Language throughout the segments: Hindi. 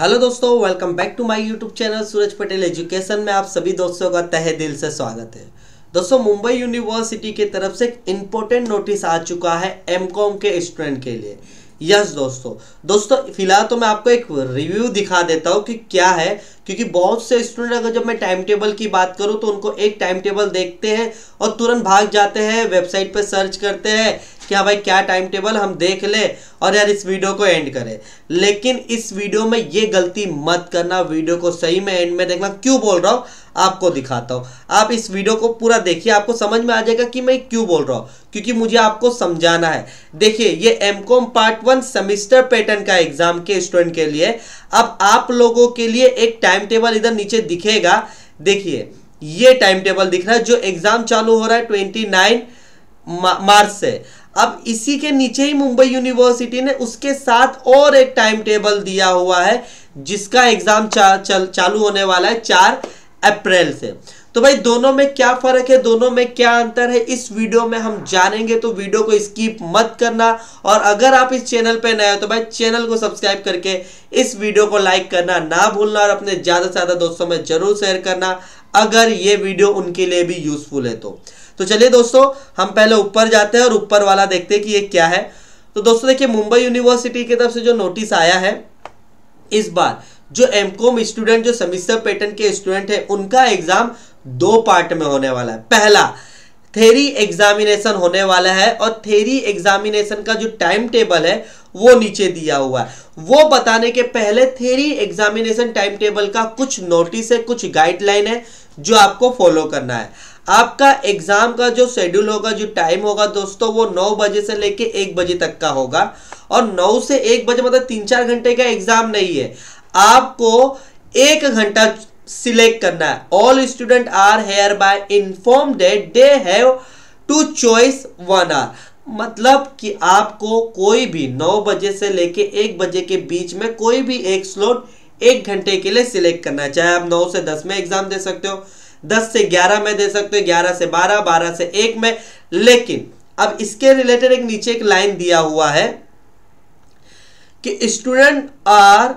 हेलो दोस्तों welcome back to my YouTube channel Suraj Patel education में आप सभी दोस्तों का तहे दिल से स्वागत है। दोस्तों, मुंबई यूनिवर्सिटी की तरफ़ से एक इम्पोर्टेंट नोटिस आ चुका है एमकॉम के स्टूडेंट के लिए। यस दोस्तों। दोस्तों, फ़िलहाल तो मैं आपको एक रिव्यू दिखा देता हूँ कि क्या है, क्योंकि बहुत से स्टूडेंट अगर जब मैं टाइम टेबल की बात करूँ तो उनको एक टाइम टेबल देखते हैं और तुरंत भाग जाते हैं वेबसाइट पर सर्च करते हैं कि हाँ भाई, क्या टाइम टेबल हम देख ले और यार इस वीडियो को एंड करें। लेकिन इस वीडियो में ये गलती मत करना वीडियो को सही में एंड में देखना। क्यों बोल रहा हूँ? आपको दिखाता हूँ। आप इस वीडियो को पूरा देखिए, आपको समझ में आ जाएगा कि मैं क्यों बोल रहा हूँ। क्योंकि मुझे आपको समझाना है। देखिए, ये M com part one semester pattern का एग्ज़ाम के स्टूडेंट के लिए। अब आप लोगों के लिए एक टाइम टेबल इधर नीचे दिखेगा। देखिए, ये टाइम टेबल दिख रहा है जो एग्ज़ाम चालू हो रहा है ट्वेंटी नाइन मार्च से। अब इसी के नीचे ही मुंबई यूनिवर्सिटी ने उसके साथ और एक टाइम टेबल दिया हुआ है जिसका एग्ज़ाम चा, चल, चालू होने वाला है चार अप्रैल से। तो भाई दोनों में क्या फ़र्क है दोनों में क्या अंतर है इस वीडियो में हम जानेंगे तो वीडियो को स्किप मत करना। और अगर आप इस चैनल पे नए हो तो भाई चैनल को सब्सक्राइब करके इस वीडियो को लाइक करना ना भूलना और अपने ज़्यादा से ज़्यादा दोस्तों में ज़रूर शेयर करना अगर ये वीडियो उनके लिए भी यूजफुल है तो। तो चलिए दोस्तों, हम पहले ऊपर जाते हैं और ऊपर वाला देखते हैं कि ये क्या है। तो दोस्तों देखिए, मुंबई यूनिवर्सिटी की तरफ़ से जो नोटिस आया है, इस बार जो एमकॉम स्टूडेंट जो सेमिस्टर पैटर्न के स्टूडेंट है, उनका एग्ज़ाम दो पार्ट में होने वाला है। पहला थेरी एग्जामिनेशन होने वाला है और थेरी एग्जामिनेशन का जो टाइम टेबल है, वो नीचे दिया हुआ है। वो बताने के पहले थेरी एग्जामिनेशन टाइम टेबल का कुछ नोटिस है, कुछ गाइडलाइन है, जो आपको फॉलो करना है। आपका एग्ज़ाम का जो शेड्यूल होगा, जो टाइम होगा दोस्तों, वो नौ बजे से लेके एक बजे तक का होगा। और नौ से एक बजे मतलब तीन चार घंटे का एग्ज़ाम नहीं है। आपको एक घंटा सिलेक्ट करना है। All student are hereby inform that they have to choice one hour मतलब कि आपको कोई भी नौ बजे से लेके एक बजे के बीच में कोई भी एक स्लॉट एक घंटे के लिए सिलेक्ट करना है। चाहे आप नौ से दस में एग्ज़ाम दे सकते हो दस से ग्यारह में दे सकते हो ग्यारह से बारह बारह से एक में। लेकिन अब इसके रिलेटेड एक नीचे एक लाइन दिया हुआ है कि student are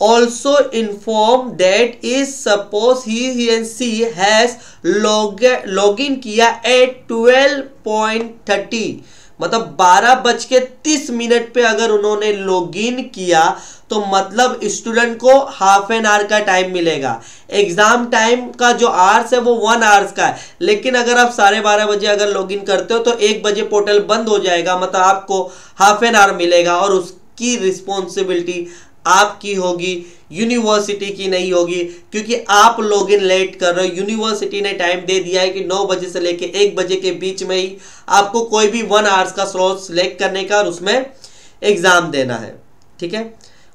also inform that is suppose he, he and she has log login किया at 12.30 मतलब बारह बज के तीस मिनट पे अगर उन्होंने लॉग इन किया तो मतलब स्टूडेंट को हाफ़ एन आवर का टाइम मिलेगा। एग्ज़ाम टाइम का जो आवर्स है वो वन आवर्स का है। लेकिन अगर आप साढ़े बारह बजे अगर लॉगिन करते हो तो एक बजे पोर्टल बंद हो जाएगा मतलब आपको हाफ़ एन आवर मिलेगा और उसकी रिस्पॉन्सिबिलिटी आपकी होगी यूनिवर्सिटी की नहीं होगी। क्योंकि आप लोग इन लेट कर रहे हो। यूनिवर्सिटी ने टाइम दे दिया है कि नौ बजे से लेके एक बजे के बीच में ही आपको कोई भी वन आवर्स का स्लॉट सिलेक्ट करने का और उसमें एग्ज़ाम देना है। ठीक है?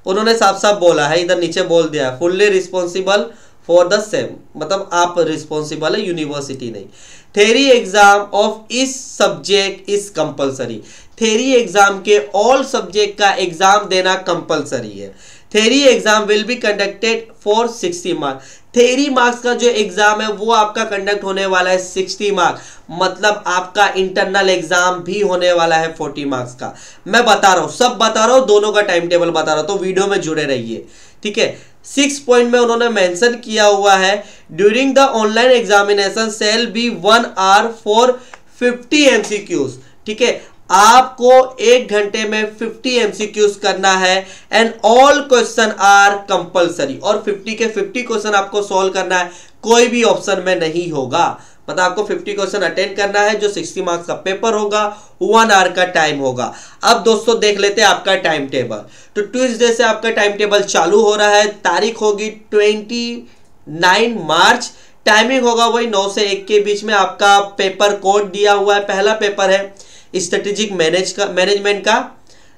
उन्होंने साफ़ साफ़ बोला है, इधर नीचे बोल दिया है fully responsible for the same मतलब आप रिस्पॉन्सिबल है यूनिवर्सिटी नहीं। थेरी एग्ज़ाम ऑफ़ इस subject is compulsory theory exam के ऑल सब्जेक्ट का एग्ज़ाम देना कंपल्सरी है। Theory exam will be conducted for 60 marks theory marks का जो एग्ज़ाम है, वो आपका कंडक्ट होने वाला है 60 मार्क्स मतलब आपका इंटरनल एग्ज़ाम भी होने वाला है 40 मार्क्स का. मैं बता रहा हूँ, सब बता रहा हूँ, दोनों का टाइम टेबल बता रहा हूँ तो वीडियो में जुड़े रहिए. ठीक है? सिक्स पॉइंट में उन्होंने मेंशन किया हुआ है during the online examination shall be one hour for fifty MCQs ठीक है? आपको एक घंटे में 50 एमसीक्यूज करना है and all question are compulsory और 50 के 50 क्वेश्चन आपको सॉल्व करना है, कोई भी ऑप्शन में नहीं होगा। मतलब आपको 50 क्वेश्चन अटेंड करना है, जो 60 मार्क्स का पेपर होगा वन आवर का टाइम होगा। अब दोस्तों देख लेते हैं आपका टाइम टेबल तो ट्यूजडे से आपका टाइम टेबल चालू हो रहा है, तारीख होगी ट्वेंटी नाइन मार्च। टाइमिंग होगा वही नौ से एक के बीच में आपका पेपर कोड दिया हुआ है, पहला पेपर है। स्ट्रेटेजिक मैनेज का मैनेजमेंट का।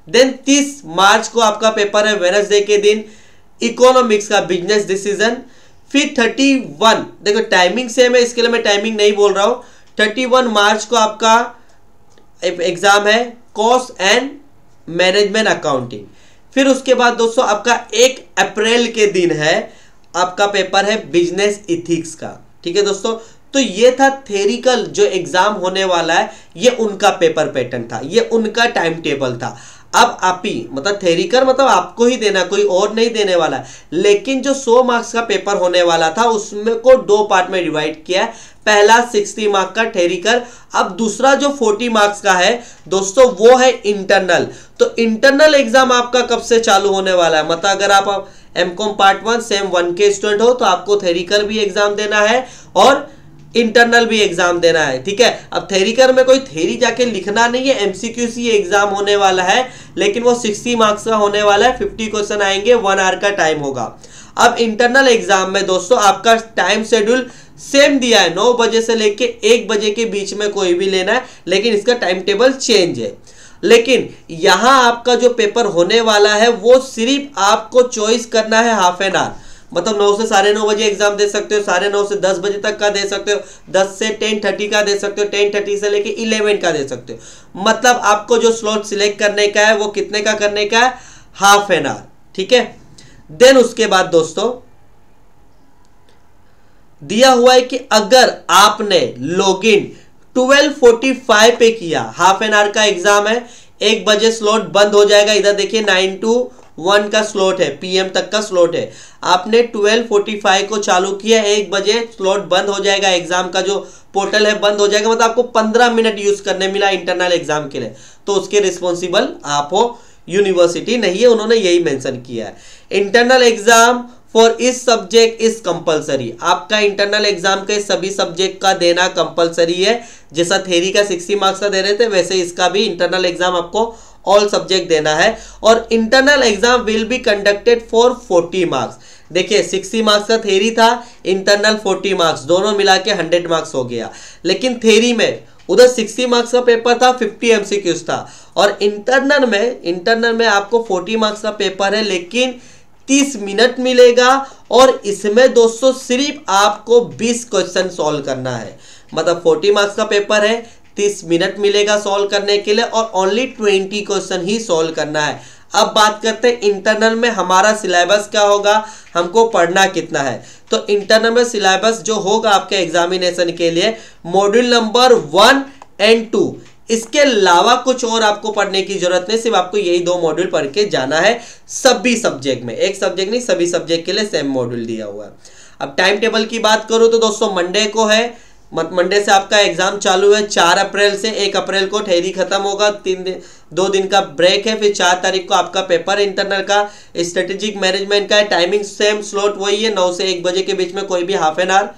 देन 30 मार्च को आपका पेपर है वेनसडे के दिन इकोनॉमिक्स का बिज़नेस डिसीज़न फिर 31 देखो टाइमिंग सेम है, इसके लिए मैं टाइमिंग नहीं बोल रहा हूँ। 31 मार्च को आपका एग्ज़ाम है कॉस्ट एंड मैनेजमेंट अकाउंटिंग फिर उसके बाद दोस्तों आपका एक अप्रैल के दिन है, आपका पेपर है बिज़नेस इथिक्स का। ठीक है दोस्तों? तो ये था थेरिकल जो एग्ज़ाम होने वाला है, ये उनका पेपर पैटर्न था, ये उनका टाइम टेबल था। अब आप ही मतलब थेरिकर मतलब आपको ही देना, कोई और नहीं देने वाला लेकिन जो 100 मार्क्स का पेपर होने वाला था, उसमें को दो पार्ट में डिवाइड किया पहला 60 मार्क का थेरिकल अब दूसरा जो 40 मार्क्स का है, दोस्तों वो है इंटरनल तो इंटरनल एग्ज़ाम आपका कब से चालू होने वाला है? मतलब अगर आप M com part one sem one के स्टूडेंट हो तो आपको थेरिकल भी एग्ज़ाम देना है। और इंटरनल भी एग्ज़ाम देना है, ठीक है? अब थेरिकर में कोई थेरी जाके लिखना नहीं है एमसीक्यू सी एग्ज़ाम होने वाला है, लेकिन वो 60 मार्क्स का होने वाला है 50 क्वेश्चन आएँगे वन आवर का टाइम होगा। अब इंटरनल एग्ज़ाम में दोस्तों, आपका टाइम शेड्यूल सेम दिया है, नौ बजे से लेके एक बजे के बीच में कोई भी लेना है, लेकिन इसका टाइम टेबल चेंज है। लेकिन यहाँ आपका जो पेपर होने वाला है, वो सिर्फ़ आपको चॉइस करना है हाफ़ एन आवर मतलब नौ से साढ़े नौ बजे एग्ज़ाम दे सकते हो, साढ़े नौ से दस बजे तक का दे सकते हो, दस से टेन थर्टी का दे सकते हो टेन थर्टी से लेके इलेवन का दे सकते हो। मतलब आपको जो स्लॉट सिलेक्ट करने का है, वो कितने का करने का है? हाफ़ एन आवर ठीक है? देन उसके बाद दोस्तों, दिया हुआ है कि अगर आपने लॉगिन 12:45 पे किया हाफ़ एन आवर का एग्ज़ाम है, एक बजे स्लॉट बंद हो जाएगा, इधर देखिए नाइन टू वन का स्लॉट है पीएम तक का स्लॉट है। आपने 12:45 को चालू किया एक बजे स्लॉट बंद हो जाएगा एग्ज़ाम का जो पोर्टल है बंद हो जाएगा मतलब आपको 15 मिनट यूज़ करने मिला इंटरनल एग्ज़ाम के लिए। तो उसके रिस्पॉन्सिबल आप हो यूनिवर्सिटी नहीं है, उन्होंने यही मेंशन किया है। इंटरनल एग्ज़ाम फॉर इस सब्जेक्ट इज़ कंपलसरी आपका इंटरनल एग्ज़ाम के सभी सब्जेक्ट का देना कंपलसरी है। जैसा थेरी का 60 मार्क्स का दे रहे थे, वैसे इसका भी इंटरनल एग्ज़ाम आपको ऑल सब्जेक्ट देना है, और internal exam will be conducted for 40 marks देखिए 60 मार्क्स का थेरी था इंटरनल 40 मार्क्स दोनों मिला के 100 मार्क्स हो गया। लेकिन थेरी में, उधर 60 मार्क्स का पेपर था 50 एमसीक्यूज था। और इंटरनल में इंटरनल में आपको 40 मार्क्स का पेपर है, लेकिन 30 मिनट मिलेगा, और इसमें दोस्तों सिर्फ़ आपको 20 क्वेश्चन सॉल्व करना है। मतलब 40 मार्क्स का पेपर है 30 मिनट मिलेगा सॉल्व करने के लिए और ओनली 20 क्वेश्चन ही सॉल्व करना है। अब बात करते हैं इंटरनल में हमारा सिलेबस क्या होगा, हमको पढ़ना कितना है। तो इंटरनल में सिलेबस जो होगा आपके एग्जामिनेशन के लिए module number one and two इसके अलावा कुछ और आपको पढ़ने की ज़रूरत नहीं, सिर्फ़ आपको यही दो मॉड्यूल पढ़ के जाना है सभी सब्जेक्ट में। एक सब्जेक्ट नहीं, सभी सब्जेक्ट के लिए सेम मॉड्यूल दिया हुआ है। अब टाइम टेबल की बात करूँ तो दोस्तों मंडे को है मंडे से आपका एग्ज़ाम चालू है, चार अप्रैल से एक अप्रैल को ठहरी खत्म होगा, तीन दिन, दो दिन का ब्रेक है, फिर चार तारीख को आपका पेपर इंटरनल का स्ट्रेटेजिक मैनेजमेंट का है टाइमिंग सेम स्लॉट वही है, नौ से एक बजे के बीच में कोई भी हाफ़ एन आवर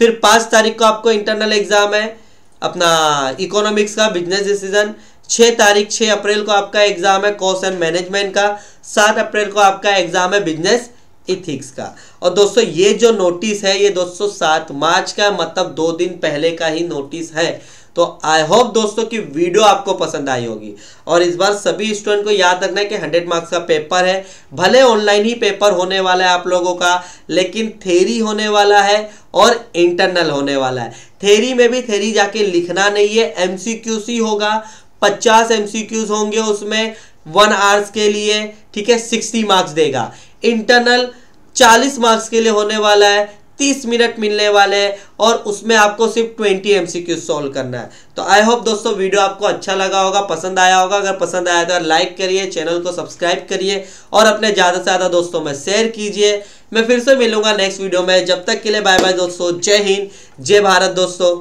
फिर पाँच तारीख को आपको इंटरनल एग्ज़ाम है, अपना इकोनॉमिक्स का बिज़नेस डिसीज़न छः तारीख छः अप्रैल को आपका एग्ज़ाम है कॉस्ट एंड मैनेजमेंट का। सात अप्रैल को आपका एग्ज़ाम है बिज़नेस इथिक्स का और दोस्तों, ये जो नोटिस है, ये दोस्तों सात मार्च का मतलब दो दिन पहले का ही नोटिस है। तो आई होप दोस्तों की वीडियो आपको पसंद आई होगी। और इस बार सभी स्टूडेंट को याद रखना है कि 100 मार्क्स का पेपर है। भले ऑनलाइन ही पेपर होने वाला है आप लोगों का, लेकिन थेरी होने वाला है और इंटरनल होने वाला है। थेरी में भी थेरी जाके लिखना नहीं है। एमसीक्यूसी होगा, पचास एमसीक्यूज होंगे उसमें वन आवर्स के लिए, ठीक है सिक्सटी मार्क्स देगा। इंटरनल चालीस मार्क्स के लिए होने वाला है, तीस मिनट मिलने वाले हैं और उसमें आपको सिर्फ़ ट्वेंटी एमसीक्यू सॉल्व करना है। तो आई होप दोस्तों वीडियो आपको अच्छा लगा होगा, पसंद आया होगा, अगर पसंद आया तो लाइक करिए चैनल को सब्सक्राइब करिए और अपने ज़्यादा से ज़्यादा दोस्तों में शेयर कीजिए। मैं फिर से मिलूँगा नेक्स्ट वीडियो में। जब तक के लिए बाय बाय दोस्तों, जय हिंद, जय भारत दोस्तों।